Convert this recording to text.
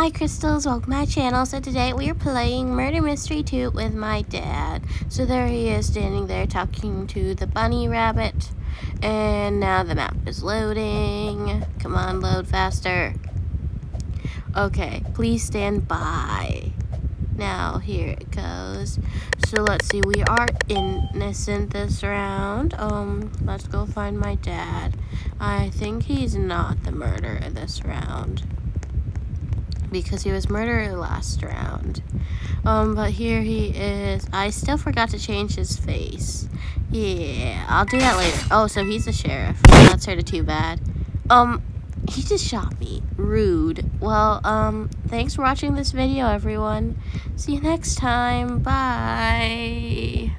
Hi Crystals, welcome to my channel. So today we are playing Murder Mystery 2 with my dad. So there he is standing there talking to the bunny rabbit. And now the map is loading. Come on, load faster. Okay, please stand by. Now here it goes. So let's see, we are innocent this round. Um, let's go find my dad. I think he's not the murderer this round because he was murdered last round. Um, but here he is. I still forgot to change his face. Yeah, I'll do that later. Oh, so he's the sheriff. That's sort of too bad. Um, he just shot me. Rude. Well, um, thanks for watching this video, everyone. See you next time. Bye.